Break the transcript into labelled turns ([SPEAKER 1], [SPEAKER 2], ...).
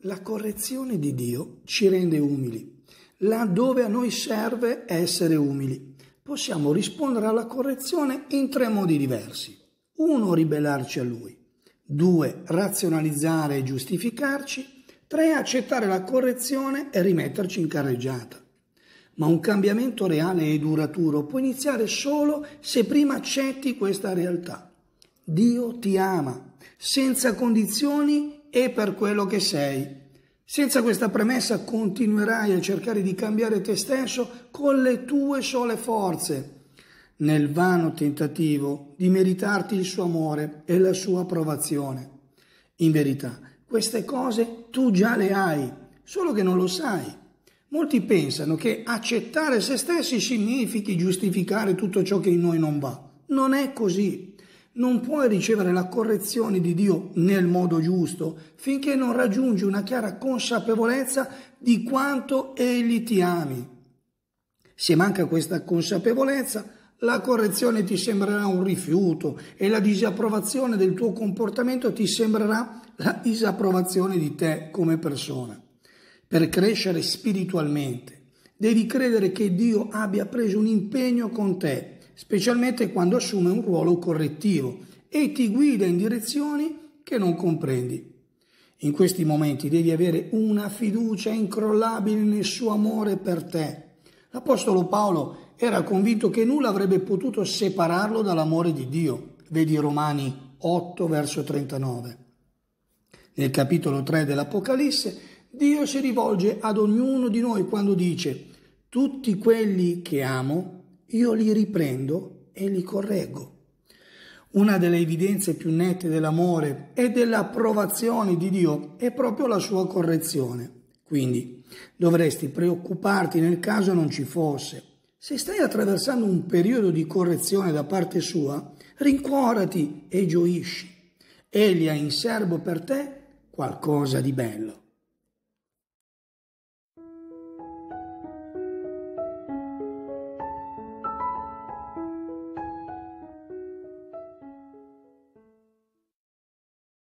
[SPEAKER 1] La correzione di Dio ci rende umili. Laddove a noi serve essere umili, possiamo rispondere alla correzione in tre modi diversi. Uno, ribellarci a Lui. Due, razionalizzare e giustificarci. Tre, accettare la correzione e rimetterci in carreggiata. Ma un cambiamento reale e duraturo può iniziare solo se prima accetti questa realtà. Dio ti ama, senza condizioni e per quello che sei. Senza questa premessa continuerai a cercare di cambiare te stesso con le tue sole forze, nel vano tentativo di meritarti il suo amore e la sua approvazione. In verità, queste cose tu già le hai, solo che non lo sai. Molti pensano che accettare se stessi significhi giustificare tutto ciò che in noi non va. Non è così. Non puoi ricevere la correzione di Dio nel modo giusto finché non raggiungi una chiara consapevolezza di quanto Egli ti ami. Se manca questa consapevolezza, la correzione ti sembrerà un rifiuto e la disapprovazione del tuo comportamento ti sembrerà la disapprovazione di te come persona per crescere spiritualmente. Devi credere che Dio abbia preso un impegno con te, specialmente quando assume un ruolo correttivo e ti guida in direzioni che non comprendi. In questi momenti devi avere una fiducia incrollabile nel suo amore per te. L'Apostolo Paolo era convinto che nulla avrebbe potuto separarlo dall'amore di Dio. Vedi Romani 8 verso 39. Nel capitolo 3 dell'Apocalisse Dio si rivolge ad ognuno di noi quando dice tutti quelli che amo io li riprendo e li correggo. Una delle evidenze più nette dell'amore e dell'approvazione di Dio è proprio la sua correzione. Quindi dovresti preoccuparti nel caso non ci fosse. Se stai attraversando un periodo di correzione da parte sua, rincuorati e gioisci. Egli ha in serbo per te qualcosa di bello.